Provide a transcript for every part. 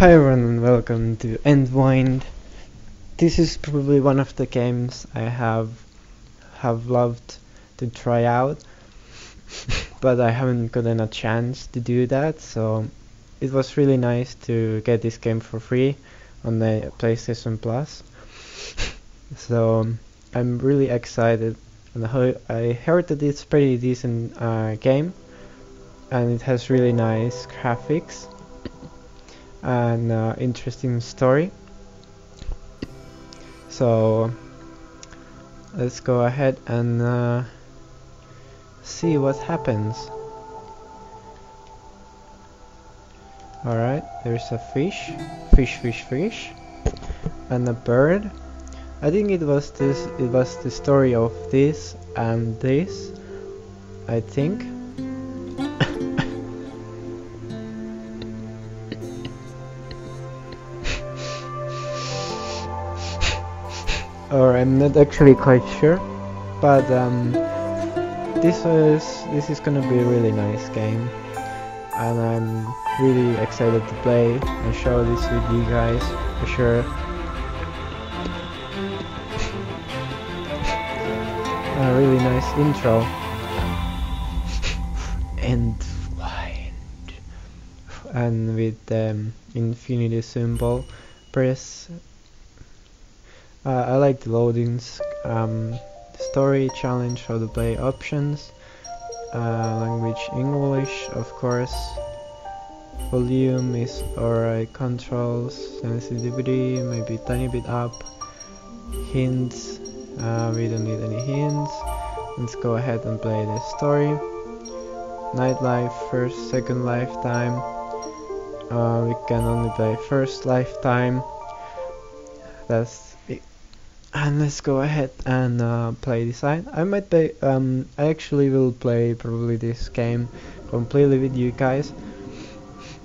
Hi everyone and welcome to Entwined. This is probably one of the games I have have loved to try out, but I haven't gotten a chance to do that. So it was really nice to get this game for free on the PlayStation Plus. so I'm really excited, and I heard that it's pretty decent uh, game, and it has really nice graphics an uh, interesting story. So let's go ahead and uh, see what happens. Alright, there's a fish, fish, fish, fish, and a bird. I think it was this, it was the story of this and this, I think. Or I'm not actually quite sure but um, this is this is gonna be a really nice game and I'm really excited to play and show this with you guys for sure. A really nice intro. And and with the um, infinity symbol press uh, I like the loadings, um, story, challenge, how to play options, uh, language English of course, volume is alright, controls, sensitivity, maybe tiny bit up, hints, uh, we don't need any hints, let's go ahead and play the story, nightlife, first, second lifetime, uh, we can only play first lifetime, that's and let's go ahead and uh, play this side. I might play, um, I actually will play probably this game completely with you guys.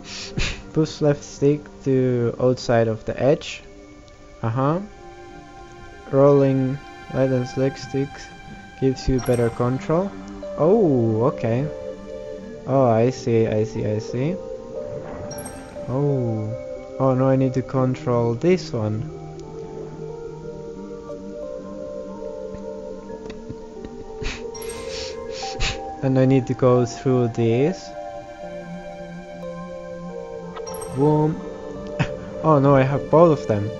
Push left stick to outside of the edge. Uh-huh. Rolling right and select sticks gives you better control. Oh, okay. Oh, I see, I see, I see. Oh. Oh, no, I need to control this one. And I need to go through this. Boom. Oh no I have both of them.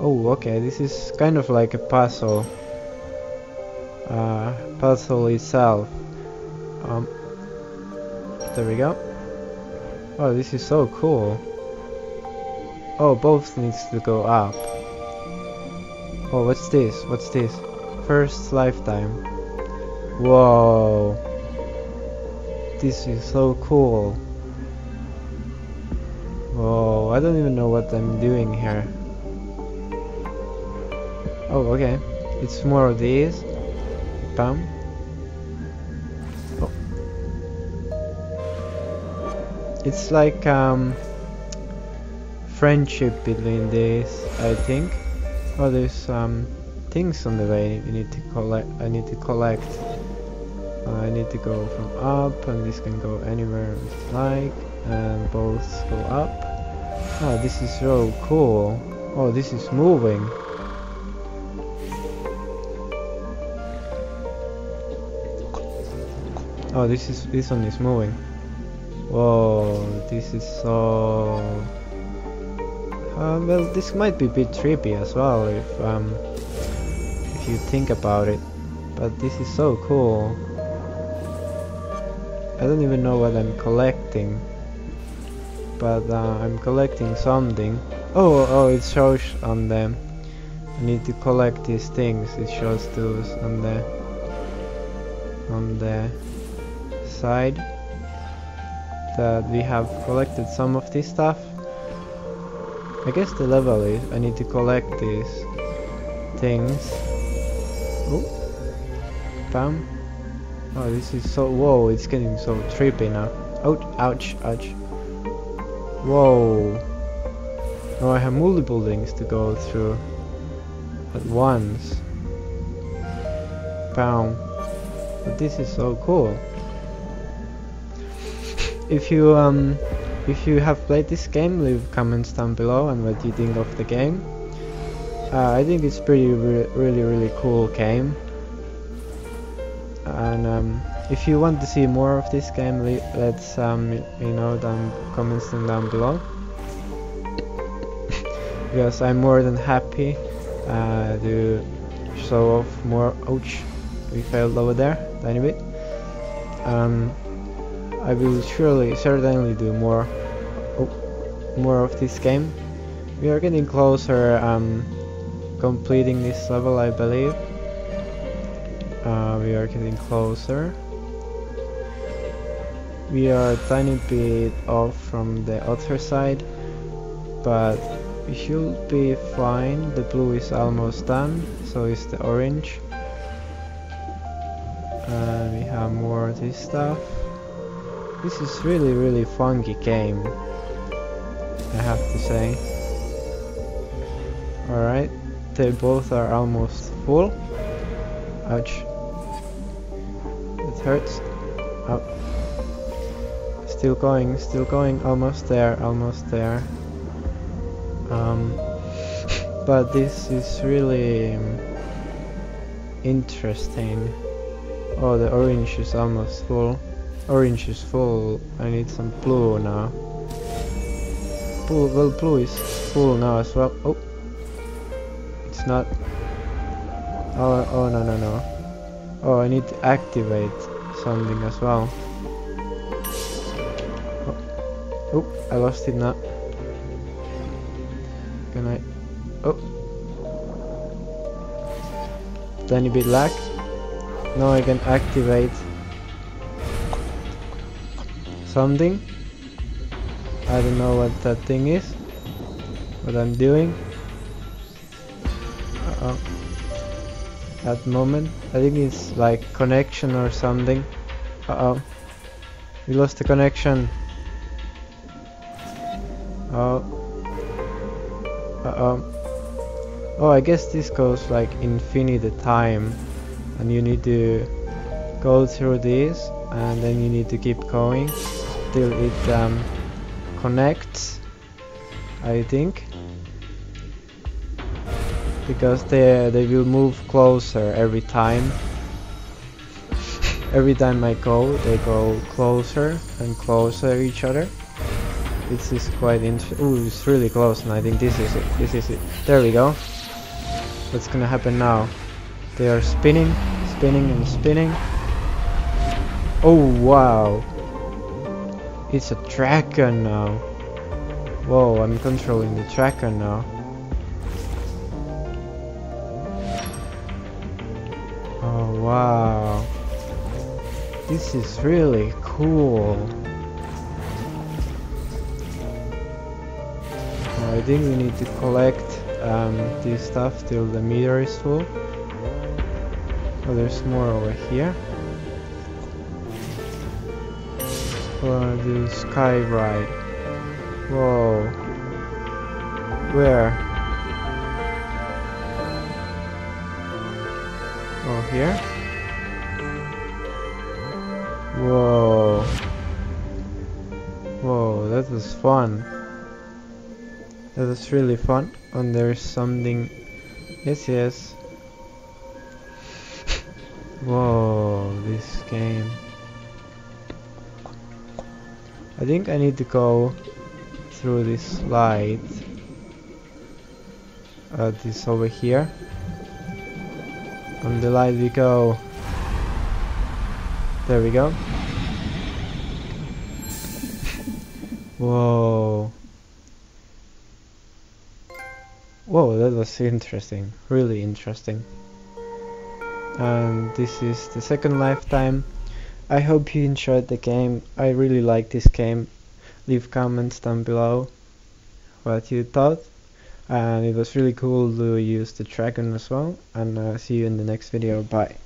Oh okay this is kind of like a puzzle. Uh, puzzle itself. Um, there we go. Oh this is so cool. Oh both needs to go up. Oh what's this? What's this? First lifetime. Whoa this is so cool. Oh, I don't even know what I'm doing here. Oh, okay. It's more of these. Bam. Oh. It's like um, friendship between these, I think. Oh, there's um, things on the way you need to collect. I need to collect. I need to go from up and this can go anywhere it's like and both go up. Oh this is so cool. Oh this is moving. Oh this is this one is moving. Whoa this is so uh, well this might be a bit trippy as well if um if you think about it but this is so cool I don't even know what I'm collecting but uh, I'm collecting something. Oh oh it shows on them I need to collect these things. It shows those on the on the side that we have collected some of this stuff. I guess the level is I need to collect these things. Oh bam Oh, this is so... Whoa, it's getting so trippy now. Ouch, ouch, ouch. Whoa. Now I have multiple things to go through at once. Bam. But this is so cool. If you um if you have played this game, leave comments down below and what you think of the game. Uh, I think it's pretty re really really cool game. And um, if you want to see more of this game, let's um, you know down comments down below. because I'm more than happy uh, to show off more. Ouch, we failed over there, tiny bit. Um, I will surely, certainly do more, oh, more of this game. We are getting closer, um, completing this level, I believe. Uh, we are getting closer. We are a tiny bit off from the other side, but we should be fine. The blue is almost done, so is the orange. Uh, we have more of this stuff. This is really really funky game. I have to say. Alright, they both are almost full. Ouch. It hurts. Oh. Still going, still going, almost there, almost there. Um, but this is really um, interesting. Oh, the orange is almost full. Orange is full. I need some blue now. Blue, well, blue is full now as well. Oh, it's not. Oh, oh no, no, no. Oh, I need to activate something as well. Oh, oh I lost it now. Can I? Oh, tiny bit lag. Now I can activate something I don't know what that thing is what I'm doing uh -oh. At moment. I think it's like connection or something. Uh oh we lost the connection. Oh. Uh oh oh I guess this goes like infinite time. And you need to go through this and then you need to keep going till it um, connects I think because they they will move closer every time. Every time I go they go closer and closer each other. This is quite interesting Ooh, it's really close and I think this is it this is it. There we go. What's gonna happen now? They are spinning spinning and spinning. Oh wow. It's a dragon now. Whoa, I'm controlling the tracker now. Wow. This is really cool. I think we need to collect um, this stuff till the meter is full. Oh, there's more over here. the sky ride. Whoa. Where? Oh, here? Whoa. Whoa, that was fun. That was really fun. And there's something... Yes, yes. Whoa, this game. I think I need to go through this light. Uh, this over here. On the light we go. There we go. Whoa. Whoa, that was interesting. Really interesting. And this is the second lifetime. I hope you enjoyed the game. I really like this game. Leave comments down below what you thought. And it was really cool to use the dragon as well. And uh, see you in the next video. Bye.